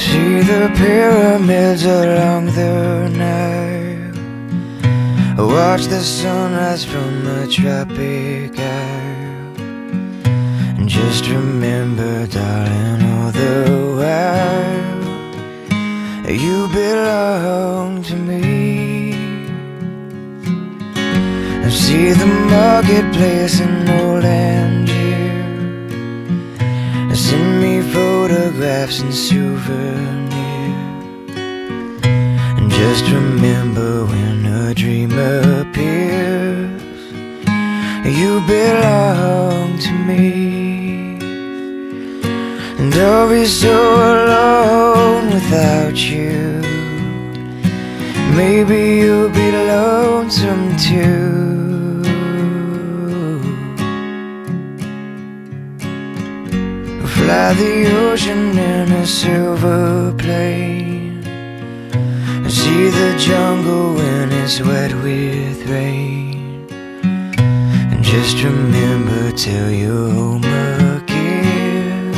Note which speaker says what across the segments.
Speaker 1: see the pyramids along the Nile. Watch the sunrise from the tropic isle. And just remember, darling, all the while you belong to me. And see the marketplace in old and. And just remember when a dream appears, you belong to me. And I'll be so alone without you. Maybe you'll be lonesome too. Fly the ocean in a silver plane. See the jungle when it's wet with rain. And just remember till you're home again,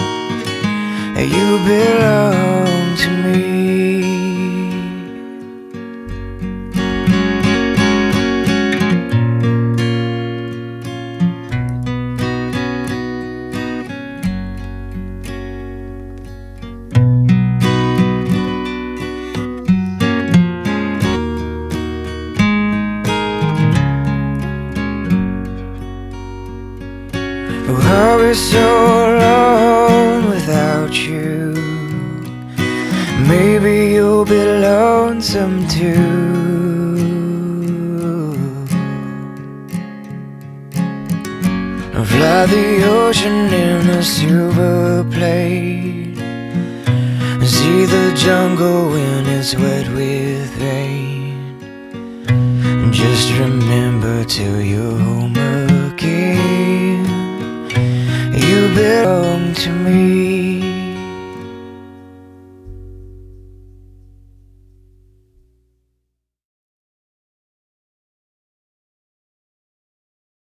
Speaker 1: you belong Oh, I'll be so alone without you. Maybe you'll be lonesome too. Fly the ocean in a silver plane. See the jungle when it's wet with rain. Just remember till you're home belong to me.